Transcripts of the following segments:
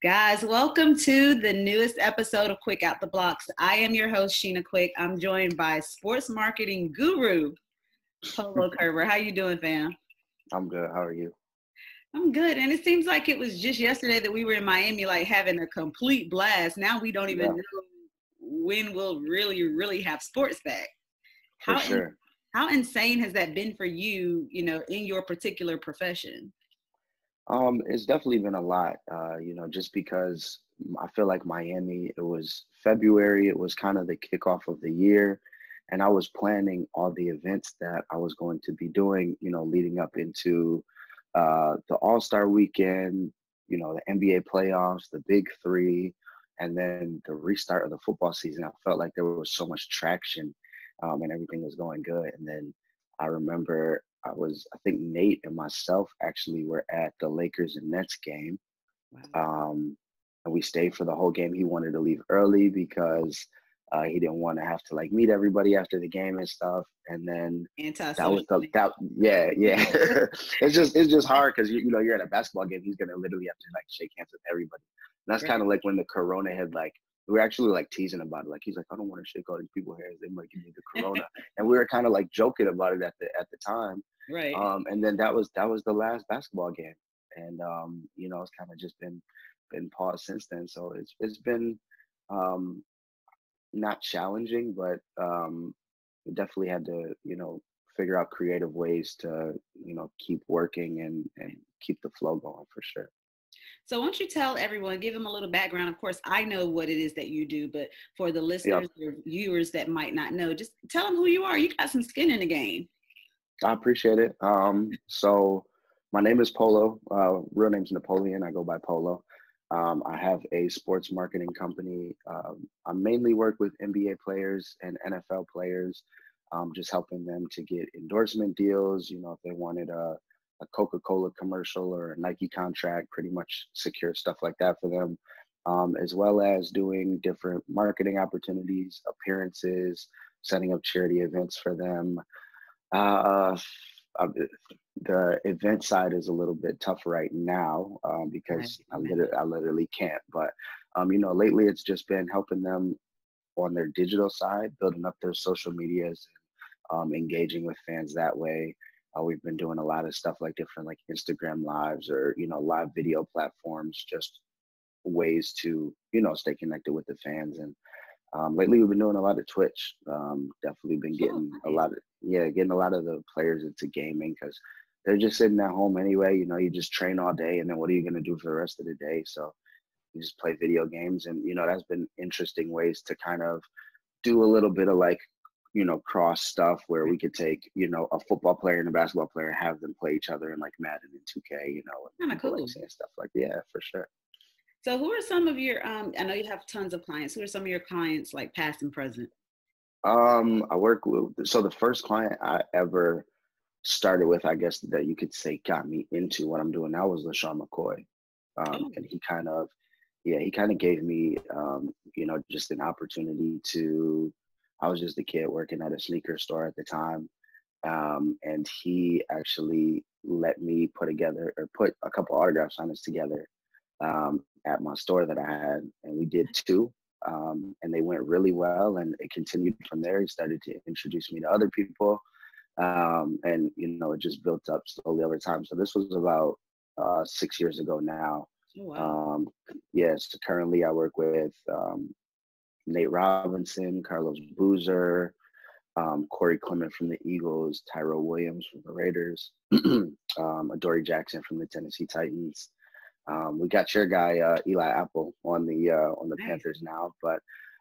Guys, welcome to the newest episode of Quick Out the Blocks. I am your host, Sheena Quick. I'm joined by sports marketing guru, Polo Kerber. How you doing, fam? I'm good. How are you? I'm good. And it seems like it was just yesterday that we were in Miami, like having a complete blast. Now we don't even yeah. know when we'll really, really have sports back. For how, sure. How insane has that been for you, you know, in your particular profession? Um, it's definitely been a lot, uh, you know, just because I feel like Miami, it was February, it was kind of the kickoff of the year. And I was planning all the events that I was going to be doing, you know, leading up into uh, the All Star weekend, you know, the NBA playoffs, the big three, and then the restart of the football season. I felt like there was so much traction um, and everything was going good. And then I remember I was, I think Nate and myself actually were at the Lakers and Nets game. Wow. Um, and we stayed for the whole game. He wanted to leave early because uh, he didn't want to have to like meet everybody after the game and stuff. And then that was the that yeah yeah. it's just it's just hard because you you know you're at a basketball game. He's gonna literally have to like shake hands with everybody. And that's right. kind of like when the Corona had like we were actually like teasing about it. Like he's like, I don't want to shake all these people's hands. They might give me the corona. and we were kind of like joking about it at the at the time. Right. Um, and then that was that was the last basketball game. And um, you know, it's kind of just been been paused since then. So it's it's been um not challenging, but um definitely had to, you know, figure out creative ways to, you know, keep working and and keep the flow going for sure. So, why don't you tell everyone, give them a little background? Of course, I know what it is that you do, but for the listeners or viewers that might not know, just tell them who you are. You got some skin in the game. I appreciate it. Um, so, my name is Polo. Uh, real name's Napoleon. I go by Polo. Um, I have a sports marketing company. Um, I mainly work with NBA players and NFL players, um, just helping them to get endorsement deals. You know, if they wanted a a Coca-Cola commercial or a Nike contract, pretty much secure stuff like that for them, um, as well as doing different marketing opportunities, appearances, setting up charity events for them. Uh, uh, the event side is a little bit tough right now um, because I literally, I literally can't. But um, you know, lately it's just been helping them on their digital side, building up their social medias, um, engaging with fans that way. Uh, we've been doing a lot of stuff like different like Instagram lives or you know live video platforms, just ways to you know stay connected with the fans. And um, lately we've been doing a lot of Twitch. Um, definitely been getting a lot of yeah, getting a lot of the players into gaming because they're just sitting at home anyway. You know, you just train all day, and then what are you gonna do for the rest of the day? So you just play video games, and you know that's been interesting ways to kind of do a little bit of like you know, cross stuff where we could take, you know, a football player and a basketball player and have them play each other in like Madden and 2K, you know, kind of cool and stuff like that. Yeah, for sure. So who are some of your um I know you have tons of clients. Who are some of your clients like past and present? Um, I work with so the first client I ever started with, I guess that you could say got me into what I'm doing now was LeSean McCoy. Um, oh. and he kind of yeah, he kind of gave me um, you know, just an opportunity to I was just a kid working at a sneaker store at the time. Um, and he actually let me put together or put a couple autograph signings together um, at my store that I had, and we did two, um, and they went really well. And it continued from there. He started to introduce me to other people, um, and you know, it just built up slowly over time. So this was about uh, six years ago now. Oh, wow. Um, yes, currently I work with um, Nate Robinson, Carlos Boozer, um, Corey Clement from the Eagles, Tyrell Williams from the Raiders, um, Adoree Jackson from the Tennessee Titans. Um, we got your guy uh, Eli Apple on the uh, on the nice. Panthers now, but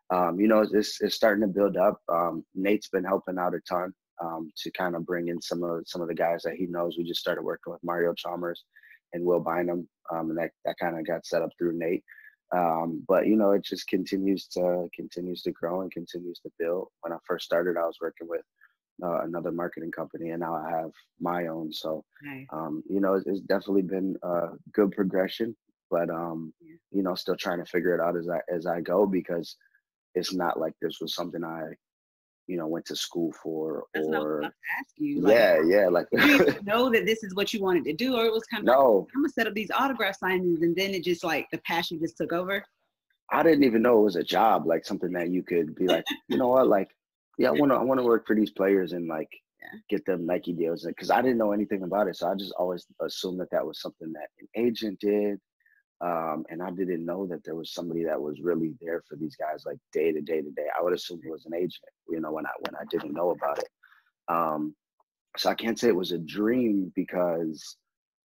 um, you know it's, it's starting to build up. Um, Nate's been helping out a ton um, to kind of bring in some of some of the guys that he knows. We just started working with Mario Chalmers and Will Bynum, and that that kind of got set up through Nate. Um, but you know, it just continues to continues to grow and continues to build. When I first started, I was working with uh, another marketing company, and now I have my own. So, nice. um, you know, it's, it's, definitely been a good progression. But um, you know, still trying to figure it out as I as I go because it's not like this was something I you know went to school for That's or ask you. Like, yeah, yeah, like you know that this is what you wanted to do, or it was kind of no. Like, I'm gonna set up these autograph signings, and then it just like the passion just took over. I didn't even know it was a job, like something that you could be like, you know what, like, yeah, I want to, I want to work for these players and like yeah. get them Nike deals, because I didn't know anything about it, so I just always assumed that that was something that an agent did, um, and I didn't know that there was somebody that was really there for these guys, like day to day to day. I would assume it was an agent, you know, when I when I didn't know about it. Um, so I can't say it was a dream because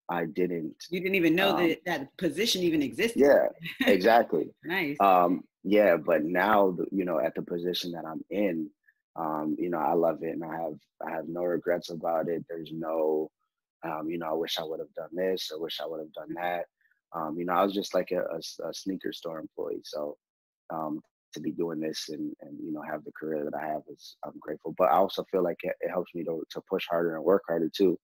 I didn't. You didn't even know um, that that position even existed. Yeah, exactly. nice. Um, yeah, but now you know at the position that I'm in, um, you know I love it and I have I have no regrets about it. There's no, um, you know, I wish I would have done this. I wish I would have done that. Um, you know, I was just like a, a, a sneaker store employee, so um, to be doing this and and you know have the career that I have is I'm grateful. But I also feel like it, it helps me to to push harder and work harder too.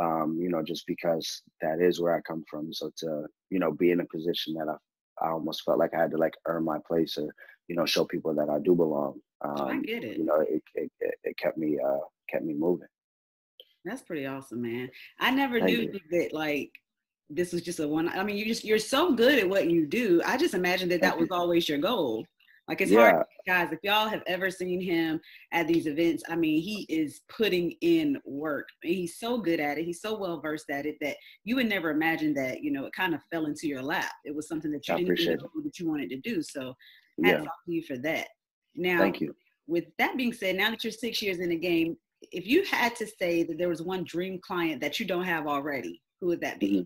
Um, you know, just because that is where I come from. So to you know be in a position that I I almost felt like I had to like earn my place or you know show people that I do belong. Um, I get it. You know, it, it it kept me uh kept me moving. That's pretty awesome, man. I never Thank knew you. that like this was just a one. I mean, you just you're so good at what you do. I just imagine that that was always your goal. Like it's yeah. hard, guys. If y'all have ever seen him at these events, I mean, he is putting in work. He's so good at it. He's so well versed at it that you would never imagine that. You know, it kind of fell into your lap. It was something that you I didn't know that you wanted to do. So, hats yeah. off to you for that. Now, thank you. With that being said, now that you're six years in the game, if you had to say that there was one dream client that you don't have already, who would that be? Mm-hmm.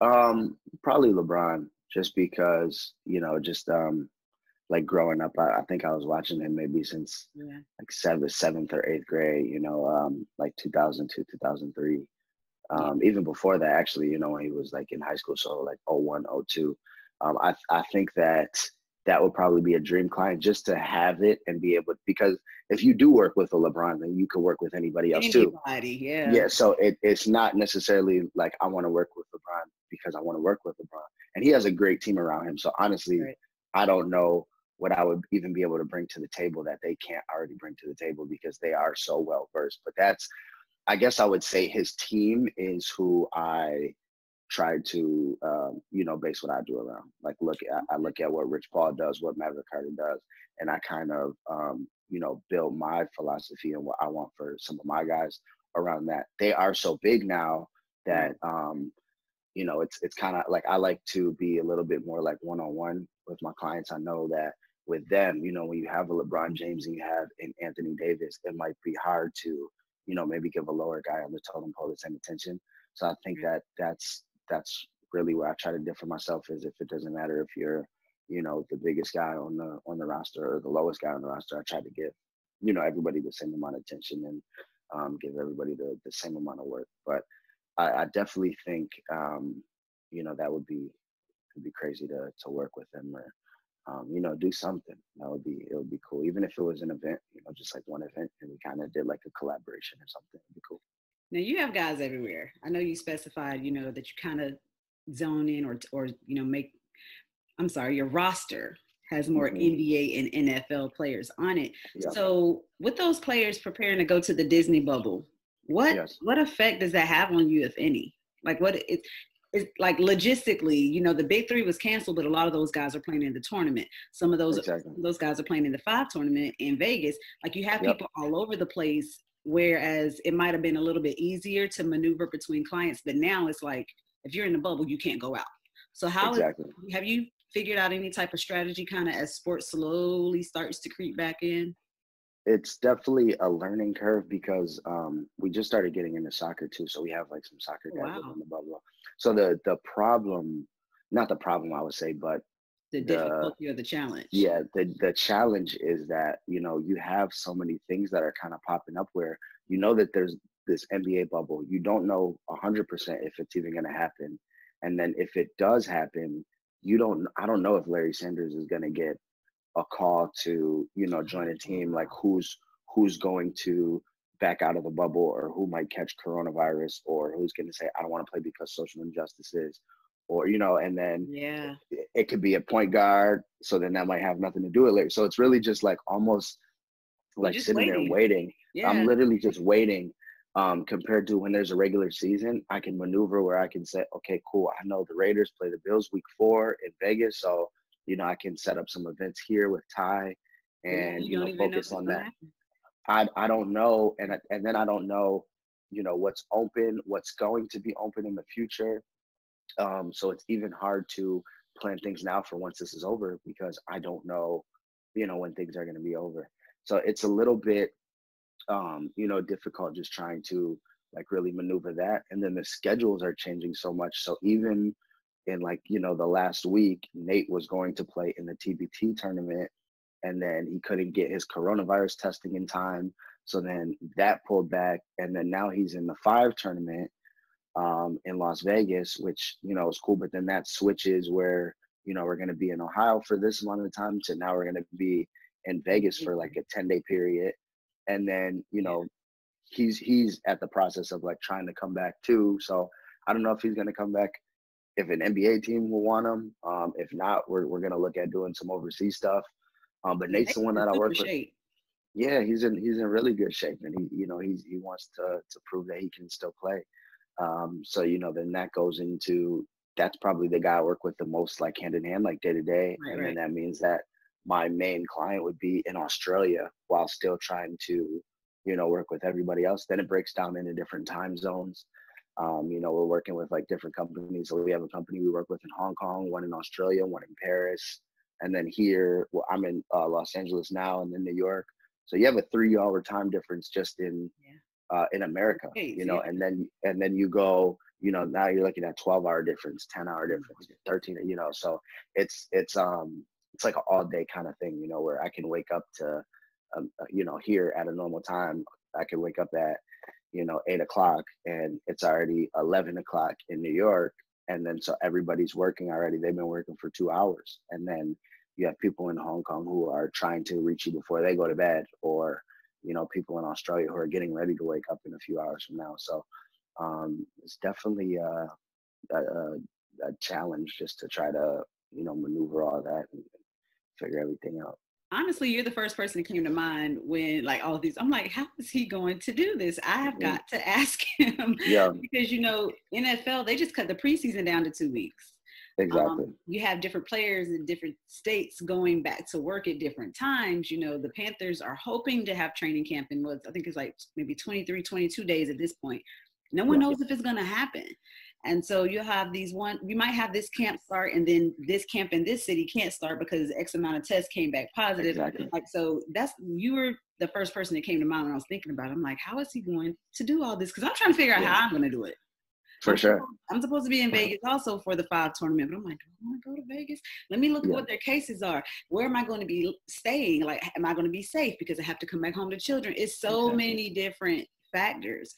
Um, probably LeBron, just because you know, just um, like growing up, I, I, think I was watching him maybe since yeah. like seventh, seventh or eighth grade. You know, um, like 2002, 2003. Um, even before that, actually, you know, when he was like in high school, so like 01, 02. Um, I I think that that would probably be a dream client just to have it and be able because if you do work with a LeBron, then you can work with anybody else anybody, too. yeah. Yeah. So it, it's not necessarily like I want to work with LeBron because I want to work with LeBron. And he has a great team around him. So honestly, right. I don't know what I would even be able to bring to the table that they can't already bring to the table because they are so well versed. But that's, I guess I would say his team is who I try to, um, you know, base what I do around. Like, look, at, I look at what Rich Paul does, what Maverick Carter does, and I kind of, um, you know, build my philosophy and what I want for some of my guys around that. They are so big now that, um, you know, it's it's kind of like I like to be a little bit more like one on one with my clients. I know that with them, you know, when you have a LeBron James and you have an Anthony Davis, it might be hard to, you know, maybe give a lower guy on the totem pole the same attention. So I think that that's that's really where I try to differ myself is if it doesn't matter if you're, you know, the biggest guy on the on the roster or the lowest guy on the roster, I try to give, you know, everybody the same amount of attention and um, give everybody the, the same amount of work. But I, I definitely think, um, you know, that would be would be crazy to to work with them or um, you know, do something. That would be it would be cool. Even if it was an event, you know, just like one event and we kind of did like a collaboration or something. It'd be cool. Now you have guys everywhere. I know you specified, you know, that you kind of zone in or or you know make. I'm sorry, your roster has more mm-hmm. NBA and NFL players on it. Yeah. So with those players preparing to go to the Disney bubble, what yes. what effect does that have on you, if any? Like what it it's like logistically, you know, the big three was canceled, but a lot of those guys are playing in the tournament. Some of those exactly. those guys are playing in the five tournament in Vegas. Like you have yep. people all over the place. Whereas it might have been a little bit easier to maneuver between clients, but now it's like if you're in the bubble, you can't go out. So how exactly. is, have you figured out any type of strategy kind of as sports slowly starts to creep back in? It's definitely a learning curve because um, we just started getting into soccer too. So we have like some soccer guys wow. in the bubble. So the the problem, not the problem I would say, but the difficulty the, or the challenge. Yeah, the the challenge is that you know you have so many things that are kind of popping up where you know that there's this NBA bubble. You don't know hundred percent if it's even going to happen, and then if it does happen, you don't. I don't know if Larry Sanders is going to get a call to you know join a team like who's who's going to back out of the bubble or who might catch coronavirus or who's going to say i don't want to play because social injustices or you know and then yeah it, it could be a point guard so then that might have nothing to do with it so it's really just like almost like sitting waiting. there waiting. Yeah. I'm literally just waiting. Um, compared to when there's a regular season, I can maneuver where I can say, okay, cool. I know the Raiders play the Bills week four in Vegas, so you know I can set up some events here with Ty, and you, you know focus know on that. I I don't know, and and then I don't know, you know what's open, what's going to be open in the future. Um, so it's even hard to plan things now for once this is over because I don't know, you know, when things are going to be over. So it's a little bit, um, you know, difficult just trying to like really maneuver that. And then the schedules are changing so much. So even in like, you know, the last week, Nate was going to play in the TBT tournament and then he couldn't get his coronavirus testing in time. So then that pulled back. And then now he's in the five tournament um, in Las Vegas, which, you know, is cool. But then that switches where, you know, we're going to be in Ohio for this amount of time to now we're going to be in Vegas for like a 10 day period. And then, you know, he's he's at the process of like trying to come back too. So I don't know if he's gonna come back. If an NBA team will want him, um, if not, we're we're gonna look at doing some overseas stuff. Um, but Nate's the one that I work with. Yeah, he's in he's in really good shape, and he you know he's he wants to to prove that he can still play. Um, so you know then that goes into that's probably the guy I work with the most like hand in hand, like day to day, and then that means that my main client would be in Australia while still trying to, you know, work with everybody else. Then it breaks down into different time zones. Um, you know, we're working with like different companies. So we have a company we work with in Hong Kong, one in Australia, one in Paris, and then here, well, I'm in uh, Los Angeles now, and then New York. So you have a three-hour time difference just in yeah. Uh, in America, you know, and then and then you go, you know, now you're looking at 12-hour difference, 10-hour difference, 13, you know. So it's it's um it's like an all day kind of thing, you know, where I can wake up to, um, uh, you know, here at a normal time. I can wake up at, you know, eight o'clock and it's already 11 o'clock in New York. And then so everybody's working already. They've been working for two hours. And then you have people in Hong Kong who are trying to reach you before they go to bed or, you know, people in Australia who are getting ready to wake up in a few hours from now. So um, it's definitely uh, a, a, a challenge just to try to, you know, maneuver all that and, figure everything out. Honestly, you're the first person that came to mind when like all these. I'm like, how is he going to do this? I have got to ask him. Yeah. because you know, NFL they just cut the preseason down to two weeks. Exactly. Um, you have different players in different states going back to work at different times. You know, the Panthers are hoping to have training camp in what I think it's like maybe 23, 22 days at this point. No one knows if it's going to happen. And so you have these one, you might have this camp start and then this camp in this city can't start because X amount of tests came back positive. Exactly. Like, so that's, you were the first person that came to mind when I was thinking about it. I'm like, how is he going to do all this? Cause I'm trying to figure out yeah. how I'm going to do it. For sure. I'm supposed to be in Vegas also for the five tournament, but I'm like, do I want to go to Vegas? Let me look yeah. at what their cases are. Where am I going to be staying? Like, am I going to be safe because I have to come back home to children? It's so exactly. many different factors.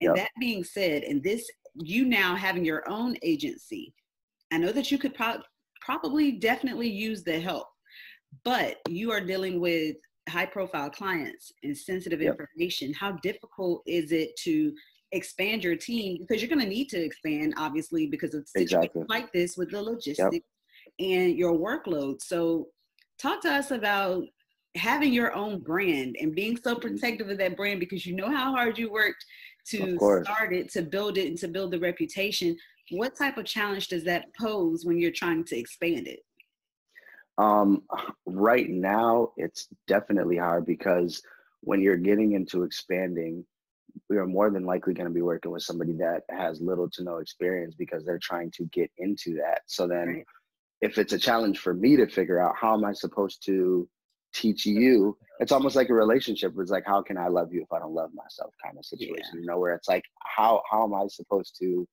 And yep. that being said, and this you now having your own agency, I know that you could pro- probably definitely use the help, but you are dealing with high profile clients and sensitive yep. information. How difficult is it to expand your team? Because you're going to need to expand, obviously, because of situations exactly. like this with the logistics yep. and your workload. So, talk to us about having your own brand and being so mm-hmm. protective of that brand because you know how hard you worked to start it, to build it, and to build the reputation. What type of challenge does that pose when you're trying to expand it? Um, right now, it's definitely hard because when you're getting into expanding, we are more than likely going to be working with somebody that has little to no experience because they're trying to get into that. So then, right. if it's a challenge for me to figure out how am I supposed to teach you it's almost like a relationship it's like how can i love you if i don't love myself kind of situation yeah. you know where it's like how how am i supposed to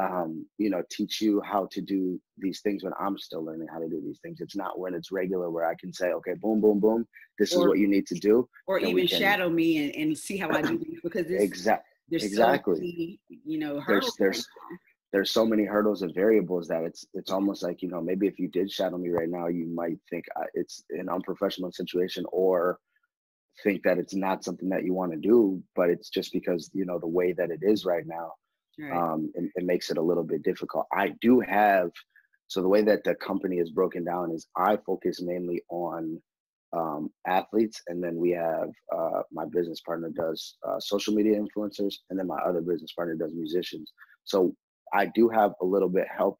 um you know teach you how to do these things when i'm still learning how to do these things. It's not when it's regular where i can say okay boom boom boom this or, is what you need to do or even can, shadow me and, and see how i do things because this, exactly exactly so many, you know there's there's there's so many hurdles and variables that it's it's almost like you know maybe if you did shadow me right now you might think uh, it's an unprofessional situation or think that it's not something that you want to do but it's just because you know the way that it is right now right. um it, it makes it a little bit difficult i do have so the way that the company is broken down is i focus mainly on um, athletes, and then we have uh, my business partner does uh, social media influencers, and then my other business partner does musicians. So I do have a little bit help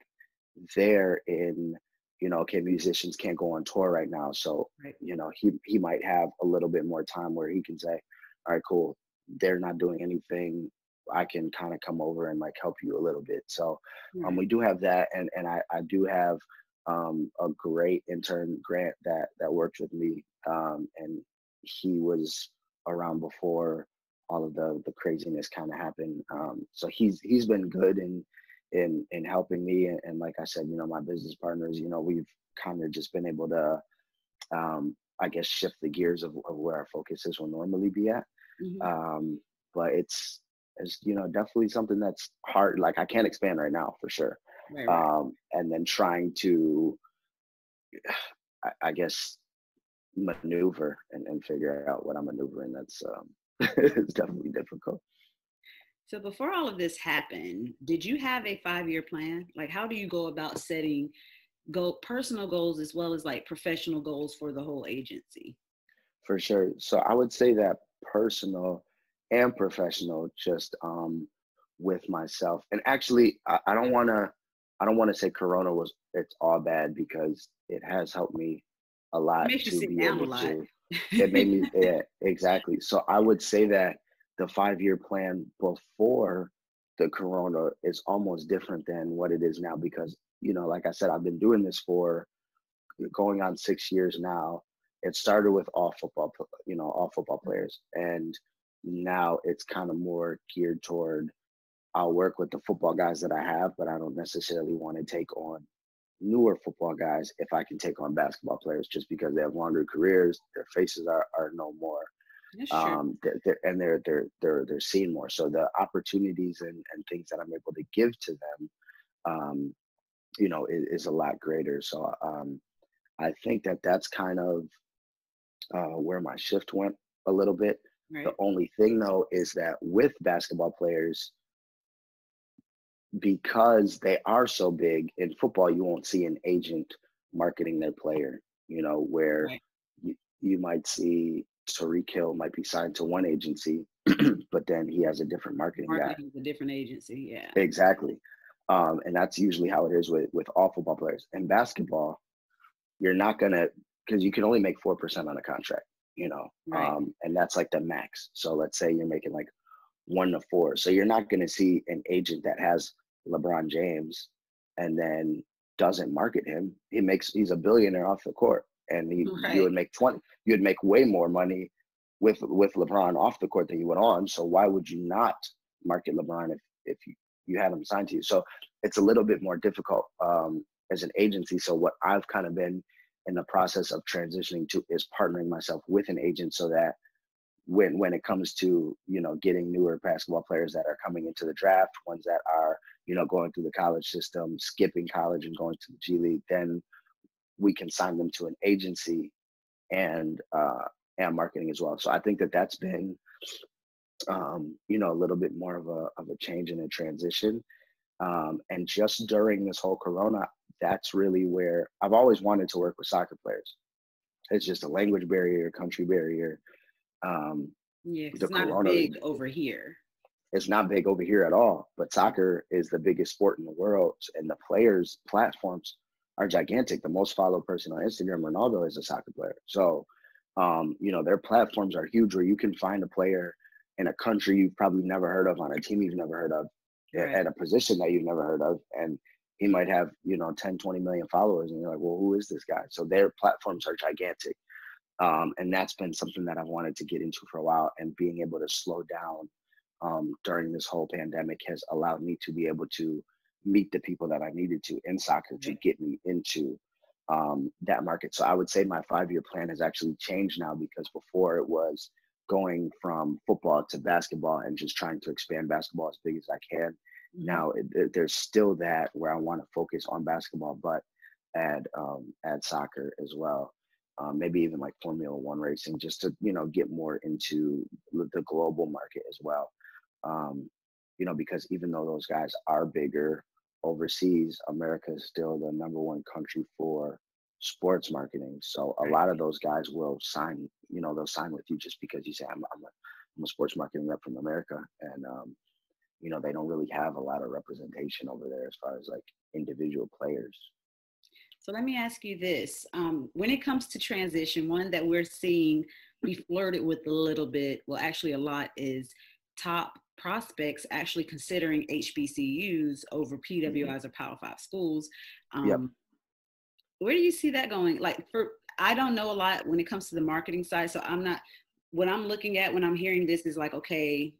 there in you know okay musicians can't go on tour right now so right. you know he he might have a little bit more time where he can say all right cool they're not doing anything i can kind of come over and like help you a little bit so um, we do have that and and i i do have um, a great intern grant that that works with me um, and he was around before all of the the craziness kind of happened um, so he's he's been good and in in helping me and, and, like i said you know my business partners you know we've kind of just been able to um i guess shift the gears of, of where our focus is will normally be at mm-hmm. um but it's it's you know definitely something that's hard like i can't expand right now for sure right, right. um and then trying to I, I, guess maneuver and, and figure out what i'm maneuvering that's um it's definitely difficult so before all of this happened, did you have a five-year plan? Like how do you go about setting go personal goals as well as like professional goals for the whole agency? For sure. So I would say that personal and professional just um with myself. And actually I, I don't wanna I don't want to say Corona was it's all bad because it has helped me a lot to be able to. It made me yeah, exactly. So I would say that the five year plan before the corona is almost different than what it is now because you know like i said i've been doing this for going on six years now it started with all football you know all football players and now it's kind of more geared toward i'll work with the football guys that i have but i don't necessarily want to take on newer football guys if i can take on basketball players just because they have longer careers their faces are, are no more um, they're, they're, and they're they're they're they're seeing more. So the opportunities and, and things that I'm able to give to them, um, you know, is, is, a lot greater. So um, I think that that's kind of uh, where my shift went a little bit. Right. The only thing though is that with basketball players, because they are so big in football, you won't see an agent marketing their player. You know, where right. you, you might see Tyreek Hill might be signed to one agency, but then he has a different marketing, marketing guy. A different agency, yeah. Exactly. Um, and that's usually how it is with with all football players. In basketball, you're not gonna because you can only make four percent on a contract, you know, right. um, and that's like the max. So let's say you're making like one to four, so you're not gonna see an agent that has LeBron James and then doesn't market him. He makes he's a billionaire off the court and he, right. you would make 20 you'd make way more money with with lebron off the court than you would on so why would you not market lebron if if you, you had him signed to you so it's a little bit more difficult um, as an agency so what i've kind of been in the process of transitioning to is partnering myself with an agent so that when when it comes to you know getting newer basketball players that are coming into the draft ones that are you know going through the college system skipping college and going to the g league then we can sign them to an agency and uh, and marketing as well. So I think that that's been um, you know a little bit more of a of a change and a transition. Um, and just during this whole Corona, that's really where I've always wanted to work with soccer players. It's just a language barrier, country barrier. Um, yeah, it's not corona, big over here. It's not big over here at all. But soccer is the biggest sport in the world, and the players' platforms are gigantic. The most followed person on Instagram, Ronaldo, is a soccer player. So, um, you know, their platforms are huge where you can find a player in a country you've probably never heard of, on a team you've never heard of, right. at a position that you've never heard of. And he might have, you know, 10, 20 million followers. And you're like, well, who is this guy? So their platforms are gigantic. Um, and that's been something that I've wanted to get into for a while. And being able to slow down um, during this whole pandemic has allowed me to be able to meet the people that I needed to in soccer to get me into um, that market. So I would say my five year plan has actually changed now because before it was going from football to basketball and just trying to expand basketball as big as I can. Now it, there's still that where I want to focus on basketball, but add um, add soccer as well. Um, maybe even like Formula One racing, just to you know get more into the global market as well. Um, you know, because even though those guys are bigger overseas, America is still the number one country for sports marketing. So a lot of those guys will sign, you know, they'll sign with you just because you say I'm I'm a, I'm a sports marketing rep from America, and um, you know they don't really have a lot of representation over there as far as like individual players. So let me ask you this: um, when it comes to transition, one that we're seeing we flirted with a little bit, well, actually a lot, is top prospects actually considering HBCUs over PWIs mm-hmm. or Power Five schools. Um, yep. Where do you see that going? Like for I don't know a lot when it comes to the marketing side, so I'm not. What I'm looking at when I'm hearing this is like, okay,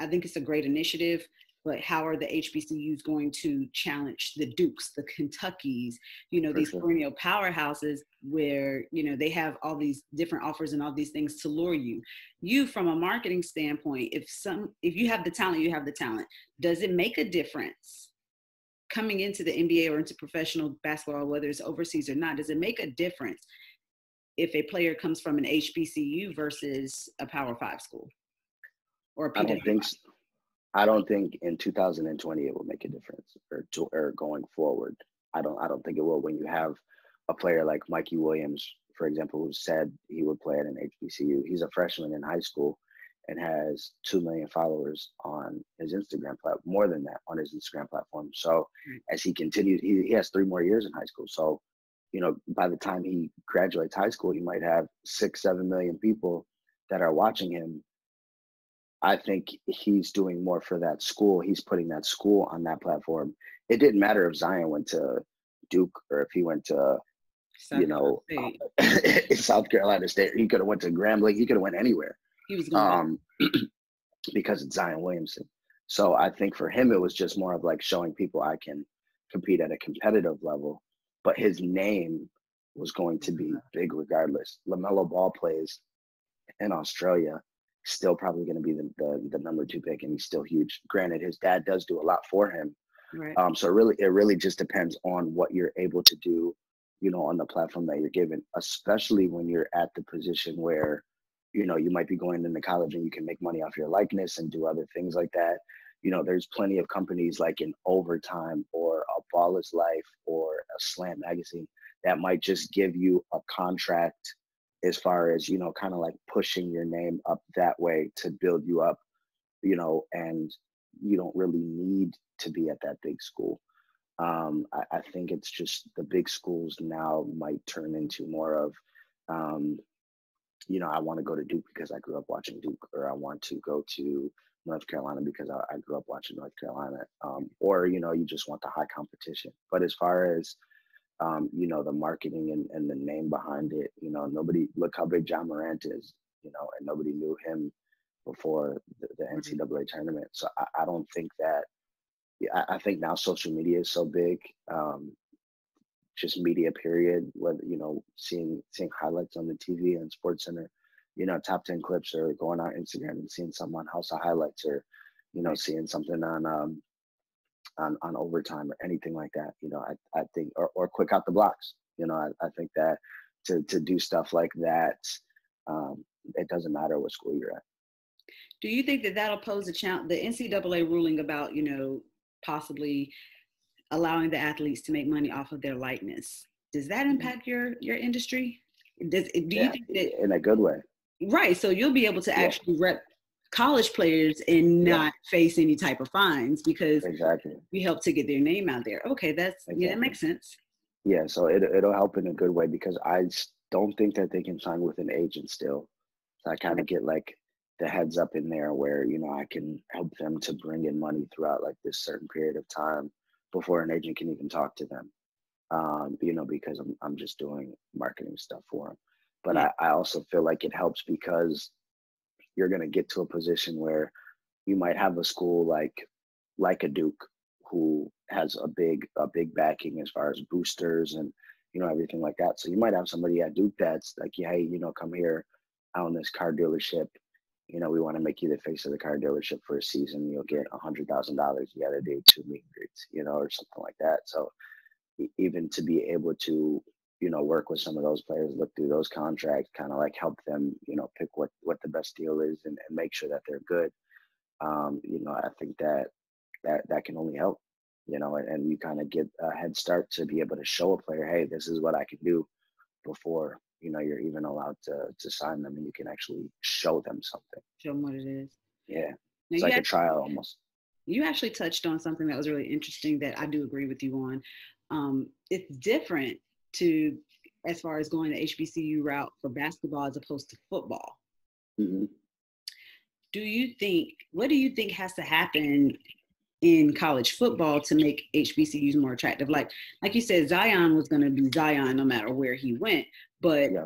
I think it's a great initiative but how are the HBCUs going to challenge the Dukes, the Kentuckies, you know, For these sure. perennial powerhouses where, you know, they have all these different offers and all these things to lure you. You from a marketing standpoint, if some if you have the talent, you have the talent. Does it make a difference coming into the NBA or into professional basketball, whether it's overseas or not? Does it make a difference if a player comes from an HBCU versus a Power Five school? Or I don't think. I don't think in 2020 it will make a difference or, to, or going forward. I don't I don't think it will when you have a player like Mikey Williams, for example, who said he would play at an HBCU. He's a freshman in high school and has 2 million followers on his Instagram platform, more than that on his Instagram platform. So mm-hmm. as he continues, he, he has three more years in high school. So, you know, by the time he graduates high school, he might have six, seven million people that are watching him I think he's doing more for that school. He's putting that school on that platform. It didn't matter if Zion went to Duke or if he went to, South you know, South Carolina State. He could have went to Grambling. He could have went anywhere. He was going um, because it's Zion Williamson. So I think for him, it was just more of like showing people I can compete at a competitive level. But his name was going to be big regardless. LaMelo Ball plays in Australia still probably going to be the, the, the number two pick, and he's still huge. Granted, his dad does do a lot for him. Right. Um, so really, it really just depends on what you're able to do, you know, on the platform that you're given. Especially when you're at the position where, you know, you might be going into college and you can make money off your likeness and do other things like that. You know, there's plenty of companies like in Overtime or a Ball is Life or a Slam magazine that might just give you a contract as far as you know kind of like pushing your name up that way to build you up you know and you don't really need to be at that big school. Um, I, I, think it's just the big schools now might turn into more of um, you know i want to go to duke because i grew up watching duke or i want to go to north carolina because i, I grew up watching north carolina um, or you know you just want the high competition. But as far as um, you know, the marketing and, and the name behind it. You know, nobody look how big Ja Morant is, you know, and nobody knew him before the, the NCAA tournament. So I, I, don't think that. I, I, think now social media is so big. Um, just media period. Whether you know, seeing seeing highlights on the TV and Sports Center, you know, top ten clips, or going on Instagram and seeing someone House of Highlights, or you know, seeing something on um, on, on overtime or anything like that. You know, I, I think, or, or quick out the blocks. You know, I, I think that to, to do stuff like that, um, it doesn't matter what school you're at. Do you think that that'll pose a challenge? The NCAA ruling about, you know, possibly allowing the athletes to make money off of their likeness. Does that mm-hmm. impact your your industry? Does do you yeah, think that in a good way? Right. So you'll be able to yeah. actually rep college players and not yeah. face any type of fines because exactly we help to get their name out there. Okay, that's exactly. yeah, that makes sense. Yeah, so it it'll help in a good way because I don't think that they can sign with an agent still. So I kind of get like the heads up in there where you know I can help them to bring in money throughout like this certain period of time before an agent can even talk to them. Um, you know, because I'm I'm just doing marketing stuff for them. But yeah. I, I also feel like it helps because you're going to get to a position where you might have a school like like a Duke who has a big a big backing as far as boosters and you know everything like that. So you might have somebody at Duke that's like, yeah, hey, you know, come here, I own this car dealership. You know, we want to make you the face of the car dealership for a season. You'll get a hundred thousand dollars. You got to do two meet greets, you know, or something like that. So even to be able to you know, work with some of those players, look through those contracts, kind of like help them, you know, pick what what the best deal is and, and make sure that they're good. Um, you know, I think that that that can only help. you know, and, and you kind of get a head start to be able to show a player, hey, this is what I can do before you know you're even allowed to to sign them, and you can actually show them something. Show them what it is. Yeah, now it's like a trial almost. You actually touched on something that was really interesting that I do agree with you on. Um, it's different to as far as going the HBCU route for basketball as opposed to football. Mm-hmm. Do you think what do you think has to happen in college football to make HBCUs more attractive? Like like you said, Zion was going to be Zion no matter where he went, but yeah.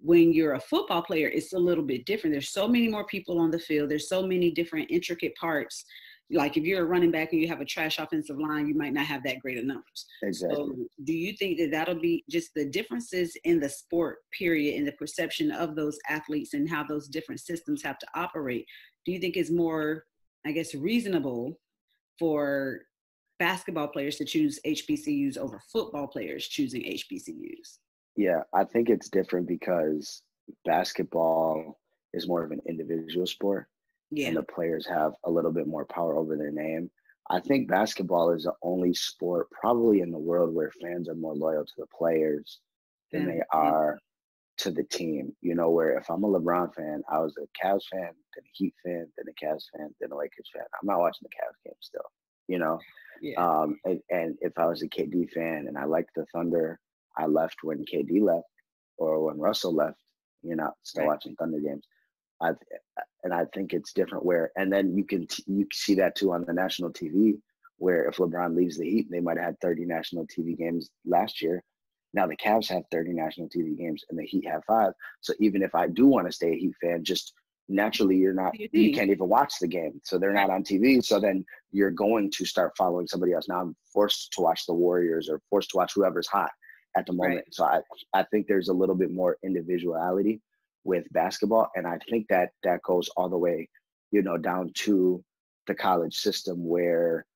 when you're a football player, it's a little bit different. There's so many more people on the field. There's so many different intricate parts like if you're a running back and you have a trash offensive line, you might not have that great of numbers. Exactly. So do you think that that'll be just the differences in the sport period and the perception of those athletes and how those different systems have to operate? Do you think it's more, I guess, reasonable for basketball players to choose HBCUs over football players choosing HBCUs? Yeah, I think it's different because basketball is more of an individual sport yeah. and the players have a little bit more power over their name. I think basketball is the only sport probably in the world where fans are more loyal to the players than yeah. they are to the team. You know, where if I'm a LeBron fan, I was a Cavs fan, then a Heat fan, then a Cavs fan, then a Lakers fan. I'm not watching the Cavs game still. You know, yeah. um, and, and if I was a KD fan and I liked the Thunder, I left when KD left or when Russell left. You're not still right. watching Thunder games. I uh, and I think it's different where and then you can you see that too on the national TV where if LeBron leaves the Heat, they might have had 30 national TV games last year. Now the Cavs have 30 national TV games and the Heat have five. So even if I do want to stay a Heat fan, just naturally you're not you can't even watch the game. So they're not on TV. So then you're going to start following somebody else. Now I'm forced to watch the Warriors or forced to watch whoever's hot at the moment. Right. So I I think there's a little bit more individuality with basketball. And I think that that goes all the way, you know, down to the college system where,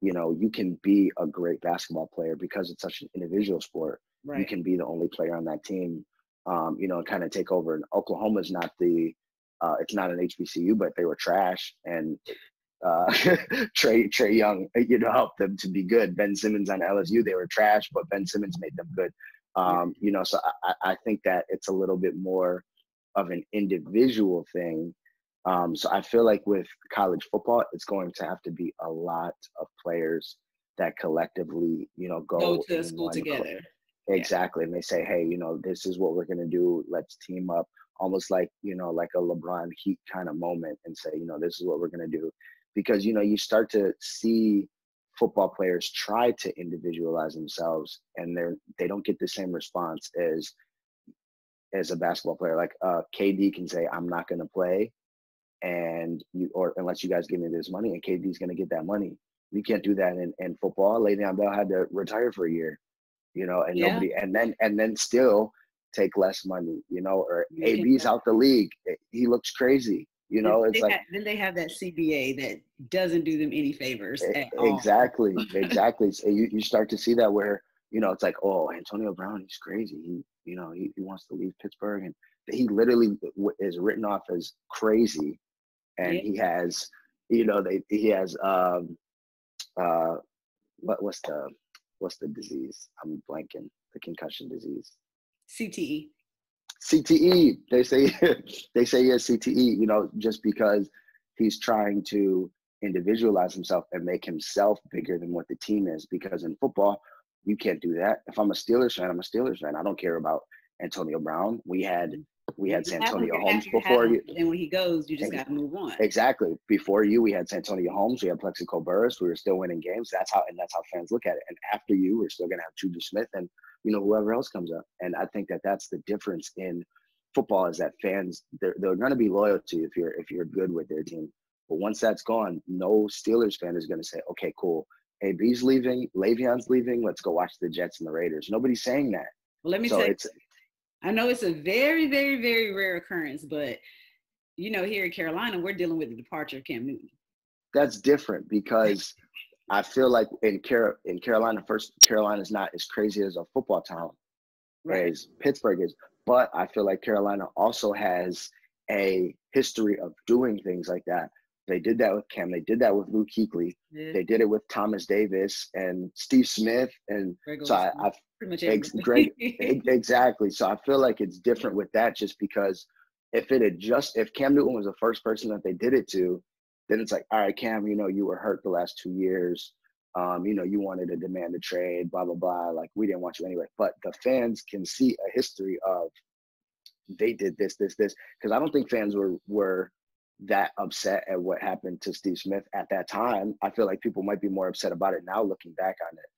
you know, you can be a great basketball player because it's such an individual sport. Right. You can be the only player on that team, um, you know, kind of take over. And Oklahoma's not the, uh, it's not an HBCU, but they were trash. And uh, Trae Trae Young, you know, helped them to be good. Ben Simmons on LSU, they were trash, but Ben Simmons made them good. Um, you know, so I, I think that it's a little bit more of an individual thing. Um, so I feel like with college football, it's going to have to be a lot of players that collectively, you know, go, go to school together. Exactly. And they say, hey, you know, this is what we're going to do. Let's team up almost like, you know, like a LeBron Heat kind of moment and say, you know, this is what we're going to do. Because, you know, you start to see football players try to individualize themselves and they're they don't get the same response as as a basketball player. Like uh, KD can say, "I'm not going to play," and you or unless you guys give me this money, and KD's going to get that money. You can't do that in, in football. Le'Veon Bell had to retire for a year, you know, and yeah. nobody, and then and then still take less money, you know, or AB's out the league. He looks crazy. You know, it's like have, then they have that CBA that doesn't do them any favors. exactly, exactly. So you, you start to see that where you know, it's like, oh, Antonio Brown, he's crazy. He, you know, he, he wants to leave Pittsburgh, and he literally is written off as crazy, and yeah. he has, you know, they he has um, uh, what what's the what's the disease? I'm blanking. The concussion disease. CTE. CTE. They say they say he has CTE. You know, just because he's trying to individualize himself and make himself bigger than what the team is. Because in football, you can't do that. If I'm a Steelers fan, I'm a Steelers fan. I don't care about Antonio Brown. We had we had Santonio Holmes before you. And when he goes, you just got to move on. Exactly. Before you, we had Santonio Holmes. We had Plaxico Burress. We were still winning games. That's how and that's how fans look at it. And after you, we're still gonna have Juju Smith and you know whoever else comes up. And I think that that's the difference in football is that fans they're they're gonna be loyal to you if you're if you're good with their team. But once that's gone, no Steelers fan is gonna say, okay, cool. AB's leaving, Le'Veon's leaving. Let's go watch the Jets and the Raiders. Nobody's saying that. Well, let me so say, I know it's a very, very, very rare occurrence, but you know, here in Carolina, we're dealing with the departure of Cam Newton. That's different because I feel like in Car- in Carolina, first Carolina's not as crazy as a football town right. as Pittsburgh is, but I feel like Carolina also has a history of doing things like that They did that with Cam. They did that with Luke Kuechly. Yeah. They did it with Thomas Davis and Steve Smith. And Greg so I, I pretty much ex- Greg, exactly. So I feel like it's different with that just because if it had just if Cam Newton was the first person that they did it to, then it's like, all right, Cam, you know, you were hurt the last two years. Um, you know, you wanted to demand a trade, blah, blah, blah. Like we didn't want you anyway. But the fans can see a history of they did this, this, this. Because I don't think fans were were that upset at what happened to Steve Smith at that time. I feel like people might be more upset about it now looking back on it,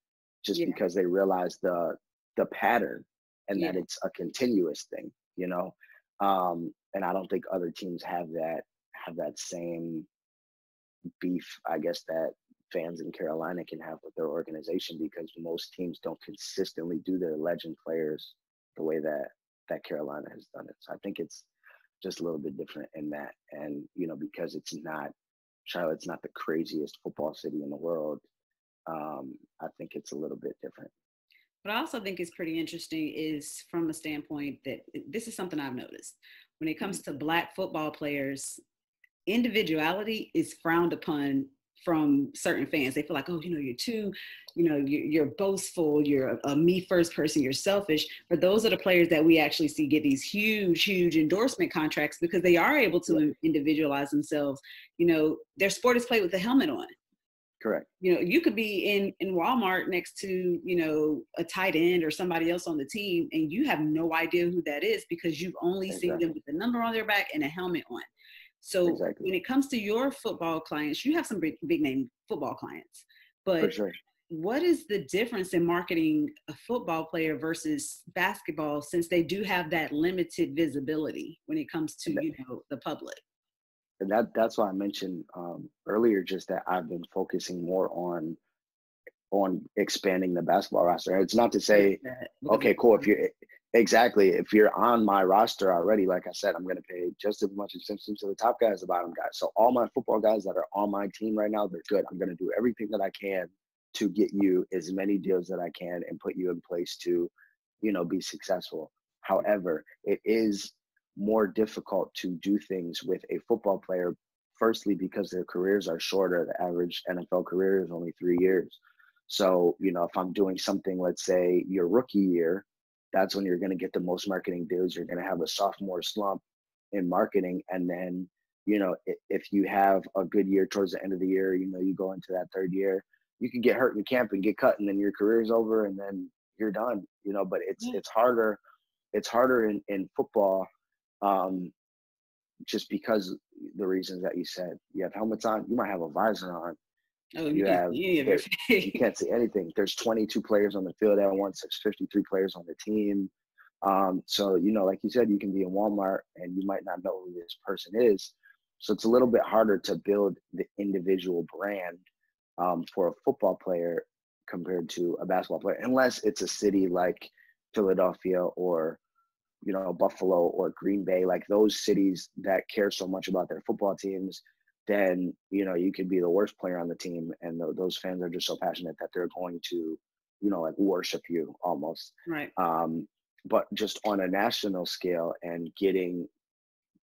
just yeah. because they realize the the pattern and yeah. that it's a continuous thing, you know. Um, and I don't think other teams have that have that same beef, I guess, that fans in Carolina can have with their organization because most teams don't consistently do their legend players the way that that Carolina has done it. So I think it's just a little bit different in that. And, you know, because it's not Charlotte's not the craziest football city in the world, um, I think it's a little bit different. What I also think is pretty interesting is from a standpoint that this is something I've noticed. When it comes mm-hmm. to black football players, individuality is frowned upon from certain fans. They feel like, oh, you know, you're too, you know, you're, you're boastful, you're a, a, me first person, you're selfish. But those are the players that we actually see get these huge, huge endorsement contracts because they are able to individualize themselves. You know, their sport is played with a helmet on. Correct. You know, you could be in in Walmart next to you know a tight end or somebody else on the team, and you have no idea who that is because you've only exactly. seen them with the number on their back and a helmet on. So exactly. when it comes to your football clients, you have some big, big name football clients, but sure. what is the difference in marketing a football player versus basketball since they do have that limited visibility when it comes to you know the public? And that that's why I mentioned um, earlier, just that I've been focusing more on on expanding the basketball roster. It's not to say, okay, cool. If you're Exactly. If you're on my roster already, like I said, I'm going to pay just as much attention to the top guys, the bottom guys. So all my football guys that are on my team right now, they're good. I'm going to do everything that I can to get you as many deals that I can and put you in place to, you know, be successful. However, it is more difficult to do things with a football player. Firstly, because their careers are shorter. The average NFL career is only three years. So, you know, if I'm doing something, let's say your rookie year, that's when you're going to get the most marketing deals. You're going to have a sophomore slump in marketing. And then, you know, if you have a good year towards the end of the year, you know, you go into that third year, you can get hurt in camp and get cut and then your career's over and then you're done, you know, but it's, yeah. it's harder. It's harder in, in football. Um, just because the reasons that you said you have helmets on, you might have a visor on, Oh, you, have you, you can't see anything. There's 22 players on the field at once. There's 53 players on the team. Um, so you know, like you said, you can be in Walmart and you might not know who this person is. So it's a little bit harder to build the individual brand um, for a football player compared to a basketball player, unless it's a city like Philadelphia or you know Buffalo or Green Bay, like those cities that care so much about their football teams then you know you could be the worst player on the team, and th- those fans are just so passionate that they're going to, you know, like worship you almost. Right. Um, but just on a national scale and getting